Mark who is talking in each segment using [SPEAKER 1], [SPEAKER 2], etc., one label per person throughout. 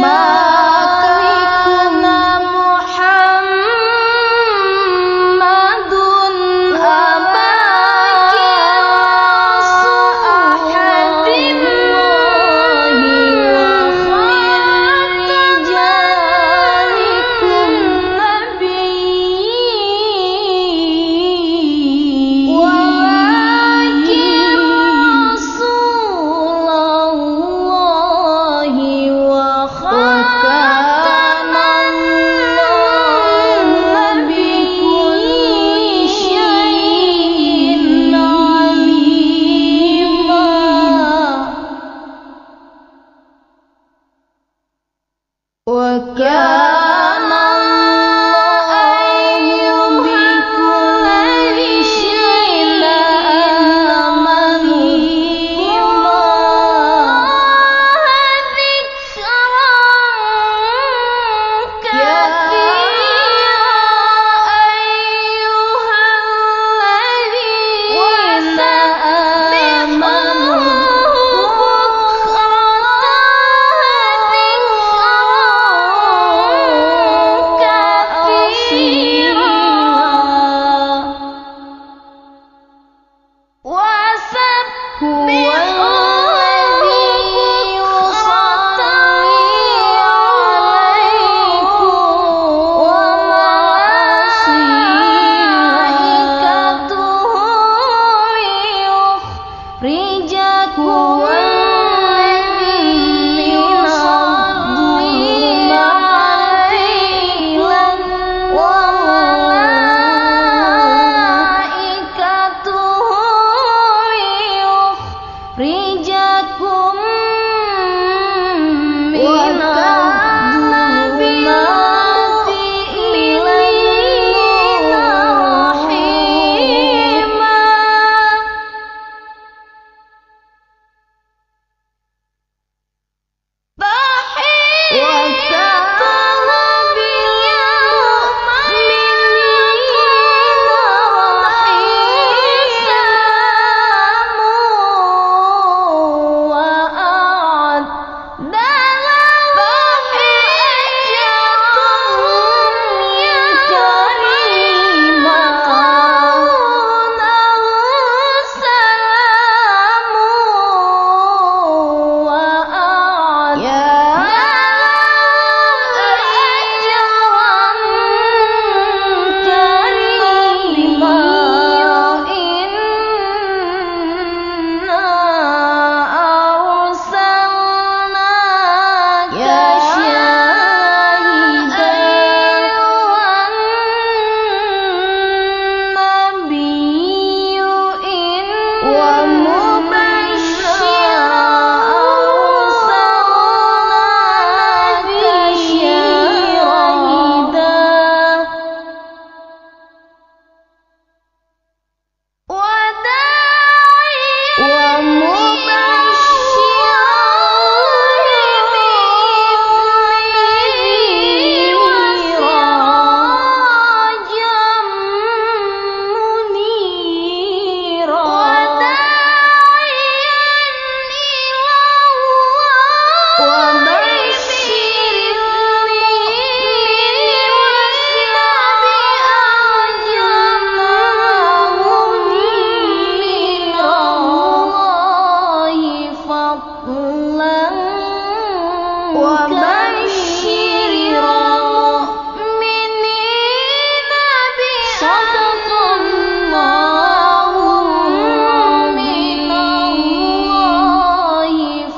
[SPEAKER 1] Mom. Yeah. free المؤمنين صدق الله من الله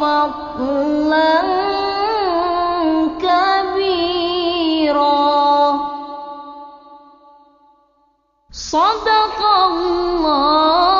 [SPEAKER 1] فضلا كبيرا. صدق الله